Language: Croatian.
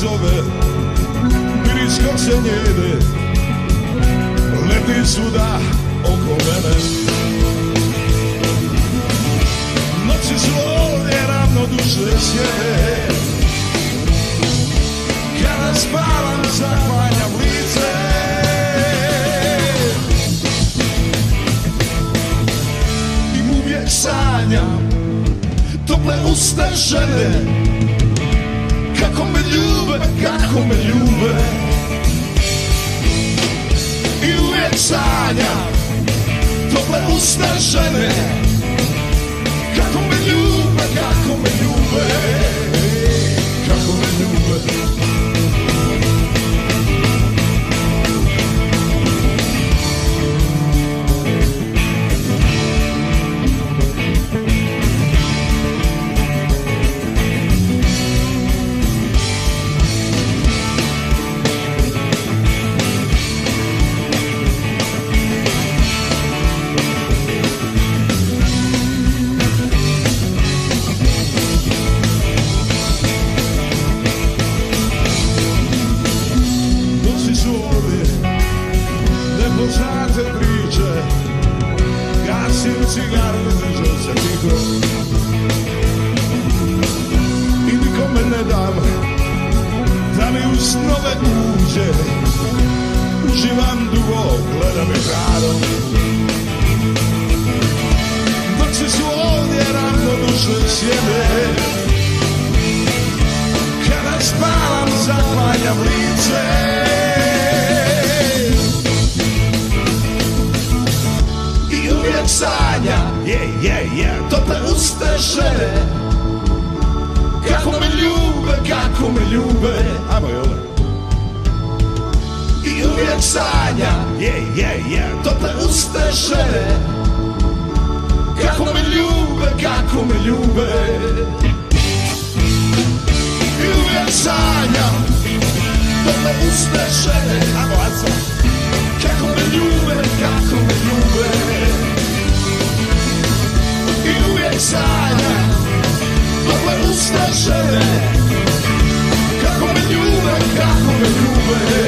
zove Miris kak se njede. Leti svuda oko mene. Noći su ovdje ravnodušne sjede. Kada spavam zaklanjam lice. I uvijek sanjam Tople usta žene. Kako me ljudi kako me ljube I uvijek sanjam Tople usta žene Gasim cigaru i I nikome ne dam da mi u snove uđe. Uživam dugo, gledam je hradom Noći su ovdje ravnodušne sjede. Kada spavam zaklanjam lice yeah, yeah, yeah. Tople uste žene Kako me ljube, kako me ljube Ajmo jole I uvijek sanjam yeah, yeah, yeah. Tople uste žene Kako me ljube, kako me ljube i uvijek sanjam Da me usne žene Ajmo, Aco tople usta žene Kako me ljube, kako me ljube.